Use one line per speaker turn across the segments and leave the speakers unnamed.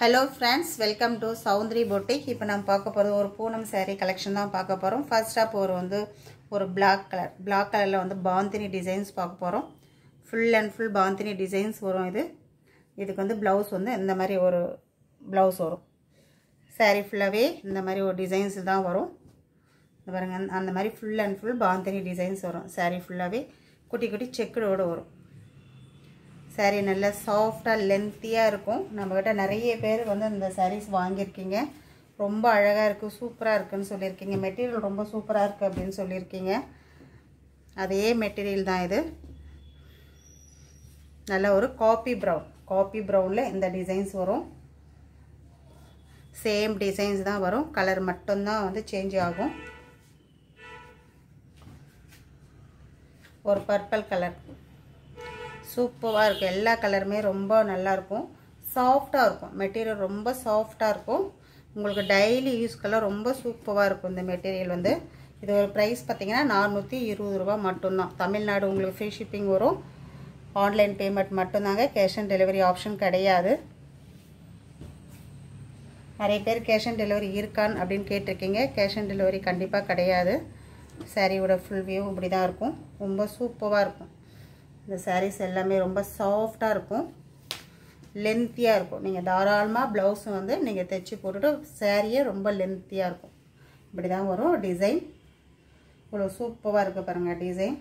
Hello friends welcome to Sowndari boutique இப்போ நம்ம பார்க்க போகிறது ஒரு பூனம் சேரீ கலெக்ஷன் தான் பார்க்க போகிறோம் ஃபர்ஸ்ட் ஆப் ஒரு வந்து ஒரு பிளாக் கலர் பிளாக் கலரில் வந்து பாந்தினி டிசைன்ஸ் பார்க்க போகிறோம் full and full bandhani designs வரும் இது. இதுக்கு வந்து ப்ளவுஸ் வந்து இந்த மாதிரி ஒரு ப்ளவுஸ் வரும். சேரீ ஃபுல்லாகவே இந்த மாதிரி ஒரு டிசைன்ஸ் தான் வரும். பாருங்கள் அந்த- மாதிரி full and full bandhani designs வரும். சேரீ ஃபுல்லாகவே குட்டி குட்டி செக்குடோடு வரும். சாரீ நல்லா சாஃப்டாக லென்த்தியாக இருக்கும். நம்மக்கிட்ட நிறைய பேர் வந்து இந்த சாரீஸ் வாங்கியிருக்கீங்க. ரொம்ப அழகாக இருக்குது சூப்பராக இருக்குதுன்னு சொல்லியிருக்கீங்க. மெட்டீரியல் ரொம்ப சூப்பராக இருக்குது அப்படின்னு சொல்லியிருக்கீங்க. அதே மெட்டீரியல் தான் இது. நல்ல ஒரு காப்பி ப்ரௌன் காப்பி ப்ரௌனில் இந்த டிசைன்ஸ் வரும். சேம் டிசைன்ஸ் தான் வரும். கலர் மட்டும்தான் வந்து சேஞ்ச் ஆகும். ஒரு பர்பிள் கலர் சூப்பராக இருக்கும். எல்லா கலருமே ரொம்ப நல்லாயிருக்கும் சாஃப்டாக இருக்கும். மெட்டீரியல் ரொம்ப சாஃப்டாக இருக்கும். உங்களுக்கு டெய்லி யூஸ்க்கெல்லாம் ரொம்ப சூப்பராக இருக்கும் இந்த மெட்டீரியல் வந்து. இது ஒரு ப்ரைஸ் பார்த்தீங்கன்னா நானூற்றி இருபது ரூபா மட்டும்தான். தமிழ்நாடு உங்களுக்கு ஃப்ரீ ஷிப்பிங் வரும். ஆன்லைன் பேமெண்ட் மட்டும்தாங்க. கேஷ் ஆன் டெலிவரி ஆப்ஷன் கிடையாது. நிறைய பேர் கேஷ் ஆன் டெலிவரி இருக்கான்னு அப்படின்னு கேட்டிருக்கீங்க. கேஷ் ஆன் டெலிவரி கண்டிப்பாக கிடையாது. சாரியோட ஃபுல் வியூ இப்படி தான் இருக்கும். ரொம்ப சூப்பராக இருக்கும். இந்த சாரீஸ் எல்லாமே ரொம்ப சாஃப்டாக இருக்கும். லென்த்தியாக இருக்கும். நீங்கள் தாராளமாக ப்ளவுஸ் வந்து நீங்கள் தைச்சி போட்டுட்டு சாரியே ரொம்ப லென்த்தியாக இருக்கும். இப்படி தான் வரும் டிசைன் இவ்வளோ சூப்பராக இருக்குது பாருங்கள் டிசைன்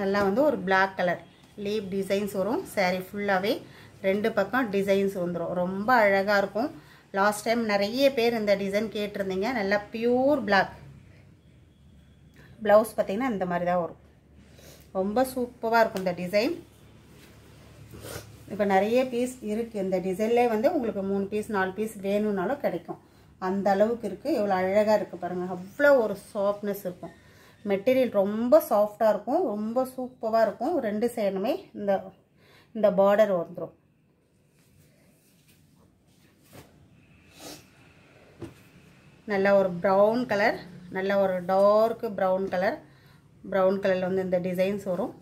நல்லா வந்து ஒரு பிளாக் கலர் லீப் டிசைன்ஸ் வரும். சேரீ ஃபுல்லாகவே ரெண்டு பக்கம் டிசைன்ஸ் வந்துடும் ரொம்ப அழகாக இருக்கும். லாஸ்ட் டைம் நிறைய பேர் இந்த டிசைன் கேட்டிருந்தீங்க. நல்லா பியூர் பிளாக் ப்ளவுஸ் பார்த்தீங்கன்னா இந்த மாதிரி தான் வரும். ரொம்ப சூப்பராக இருக்கும் இந்த டிசைன் இப்போ நிறைய பீஸ் இருக்குது இந்த டிசைன்லேயே வந்து உங்களுக்கு மூணு பீஸ் நாலு பீஸ் வேணும்னாலும் கிடைக்கும். அந்த அளவுக்கு இருக்குது எவ்வளோ அழகாக இருக்குது பாருங்கள் அவ்வளோ ஒரு சாஃப்ட்னஸ் இருக்கும். மெட்டீரியல் ரொம்ப சாஃப்டாக இருக்கும். ரொம்ப சூப்பராக இருக்கும். ரெண்டு சைடுமே இந்த இந்த பார்டர் வந்துடும் நல்ல ஒரு ப்ரௌன் கலர் நல்ல ஒரு டார்க்கு ப்ரௌன் கலர் ப்ரௌன் கலரில் வந்து இந்த டிசைன்ஸ் வரும்.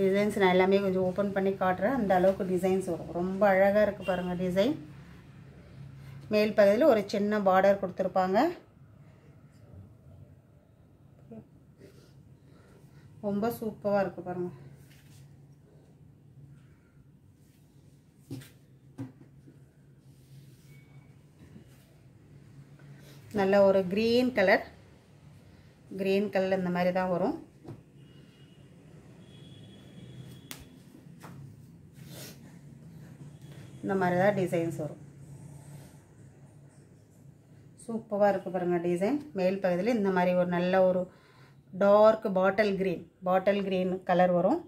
டிசைன்ஸ் நான் எல்லாமே கொஞ்சம் ஓப்பன் பண்ணி காட்டுறேன். அந்த அளவுக்கு டிசைன்ஸ் வரும். ரொம்ப அழகாக இருக்குது பாருங்கள் டிசைன் மேல் பகுதியில் ஒரு சின்ன பார்டர் கொடுத்துருப்பாங்க. ரொம்ப சூப்பராக இருக்குது பாருங்கள் நல்ல ஒரு க்ரீன் கலர் க்ரீன் கலர் இந்த மாதிரி தான் வரும். இந்த மாதிரி தான் டிசைன்ஸ் வரும். சூப்பராக இருக்குது பாருங்கள் டிசைன் மேல் பகுதியில் இந்த மாதிரி ஒரு நல்ல ஒரு dark bottle green bottle green colour வரும்.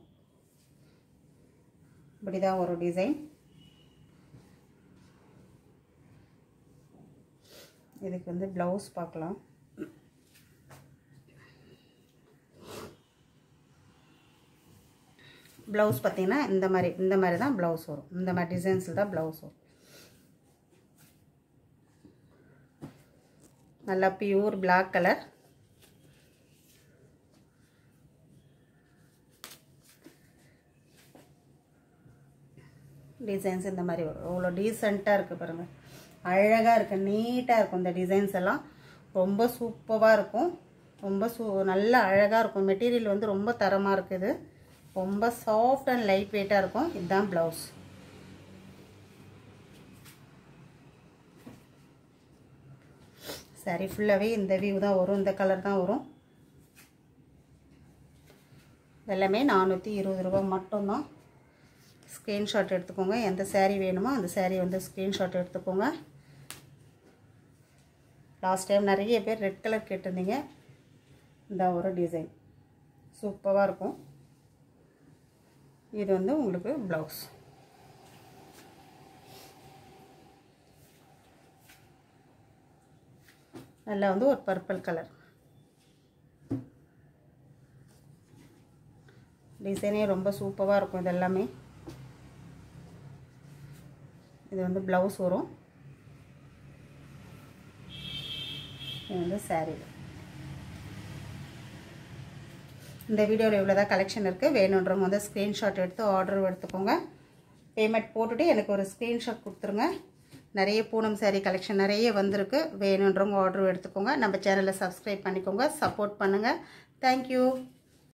இப்படி தான் ஒரு டிசைன் இதுக்கு வந்து ப்ளவுஸ் பார்க்கலாம். ப்ளவுஸ் பார்த்தீங்கன்னா இந்த மாதிரி இந்த மாதிரி தான் ப்ளவுஸ் வரும். இந்த மாதிரி டிசைன்ஸில் தான் ப்ளவுஸ் வரும். நல்லா பியூர் பிளாக் கலர் டிசைன்ஸ் இந்த மாதிரி வரும். அவ்வளோ டீசெண்டாக இருக்குது பாருங்கள் அழகாக இருக்குது நீட்டாக இருக்கும் இந்த டிசைன்ஸ் எல்லாம். ரொம்ப சூப்பராக இருக்கும். ரொம்ப சூ நல்ல அழகாக இருக்கும். மெட்டீரியல் வந்து ரொம்ப தரமாக இருக்குது ரொம்ப சாஃப்ட் அண்ட் லைட் வெயிட்டாக இருக்கும். இதுதான் ப்ளவுஸ் சரி ஃபுல்லாகவே இந்த வியூ தான் வரும். இந்த கலர் தான் வரும். எல்லாமே நானூற்றி இருபது ரூபா மட்டும்தான். ஸ்க்ரீன்ஷாட் எடுத்துக்கோங்க. எந்த சேரீ வேணுமோ அந்த சேரீ வந்து ஸ்க்ரீன்ஷாட் எடுத்துக்கோங்க. லாஸ்ட் டைம் நிறைய பேர் ரெட் கலர் கேட்டிருந்தீங்க. இந்த ஒரு டிசைன் சூப்பராக இருக்கும். இது வந்து உங்களுக்கு ப்ளவுஸ் நல்லா வந்து ஒரு பர்பிள் கலர் டிசைனே ரொம்ப சூப்பராக இருக்கும் இது எல்லாமே இது வந்து ப்ளவுஸ் வரும். இது வந்து saree. இந்த வீடியோவில் இவ்வளோ தான் கலெக்ஷன் இருக்குது வேணுன்றவங்க வந்து ஸ்க்ரீன்ஷாட் எடுத்து ஆர்டர் எடுத்துக்கோங்க. பேமெண்ட் போட்டுட்டு எனக்கு ஒரு ஸ்க்ரீன்ஷாட் கொடுத்துருங்க. நிறைய பூனம் சாரீ கலெக்ஷன் நிறைய வந்திருக்கு. வேணுன்றவங்க ஆர்டர் எடுத்துக்கோங்க. நம்ம சேனலை சப்ஸ்கிரைப் பண்ணிக்கோங்க. சப்போர்ட் பண்ணுங்கள் தேங்க்யூ